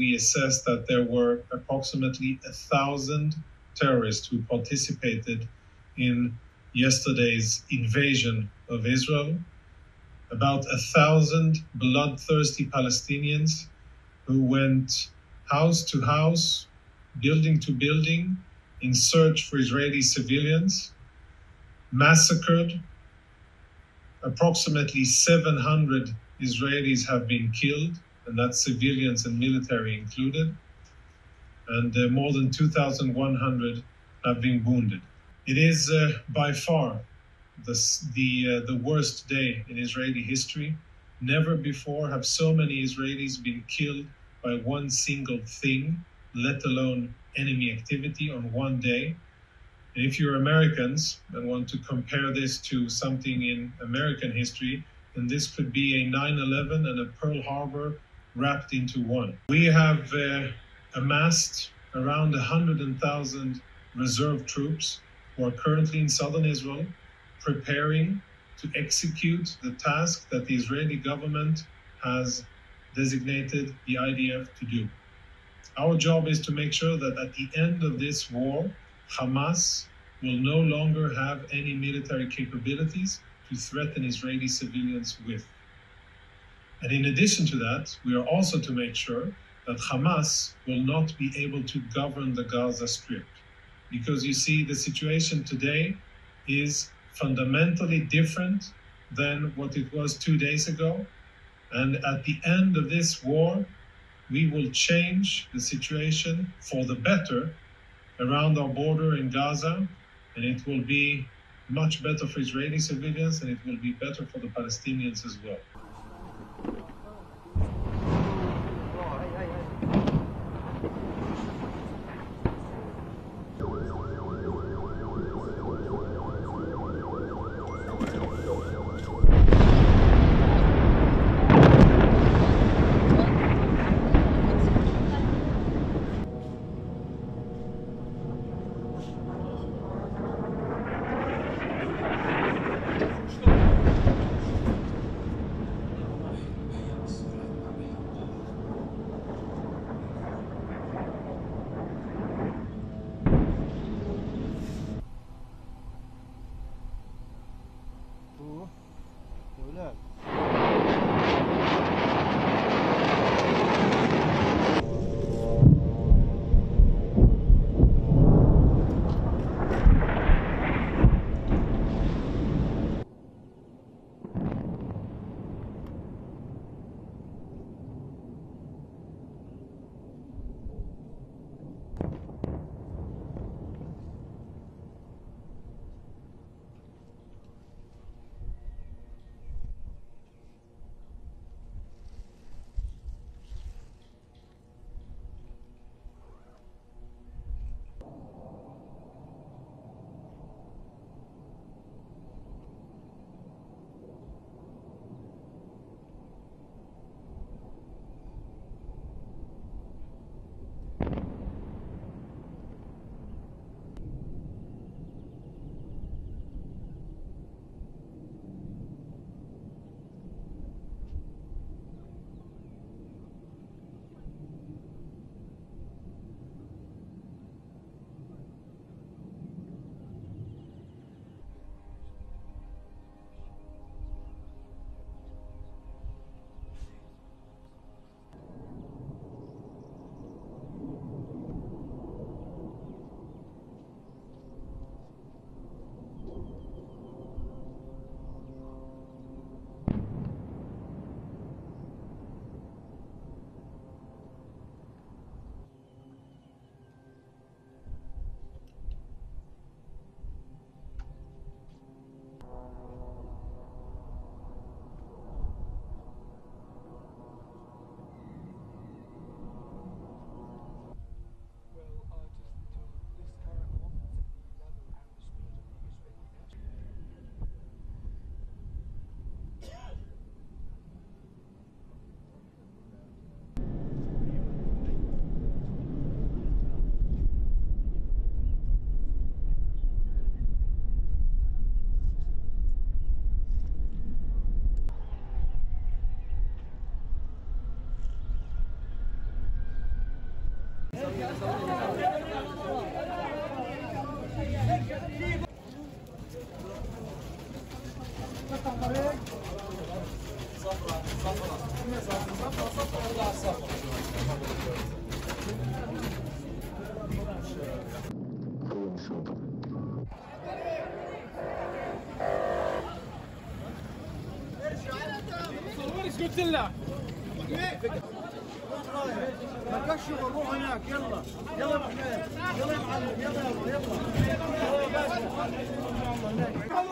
We assessed that there were approximately a thousand terrorists who participated in yesterday's invasion of Israel, about a thousand bloodthirsty Palestinians who went house to house, building to building, in search for Israeli civilians, massacred. Approximately 700 Israelis have been killed, and that's civilians and military included, and uh, more than 2,100 have been wounded. It is uh, by far the, the, uh, the worst day in Israeli history. Never before have so many Israelis been killed by one single thing, let alone enemy activity on one day. And if you're Americans and want to compare this to something in American history, then this could be a 9 11 and a Pearl Harbor wrapped into one. We have uh, amassed around 100,000 reserve troops who are currently in southern Israel preparing to execute the task that the Israeli government has designated the IDF to do. Our job is to make sure that at the end of this war, Hamas will no longer have any military capabilities to threaten Israeli civilians with. And in addition to that, we are also to make sure that Hamas will not be able to govern the Gaza Strip. Because you see, the situation today is fundamentally different than what it was two days ago. And at the end of this war, we will change the situation for the better around our border in Gaza, and it will be much better for Israeli civilians and it will be better for the Palestinians as well. Kurulmuş olduk. Sorun var iskutilla. لنا؟ بكشف وروح هناك يلا. يلا. يا يلا. يا معلم يلا. يلا. يلا.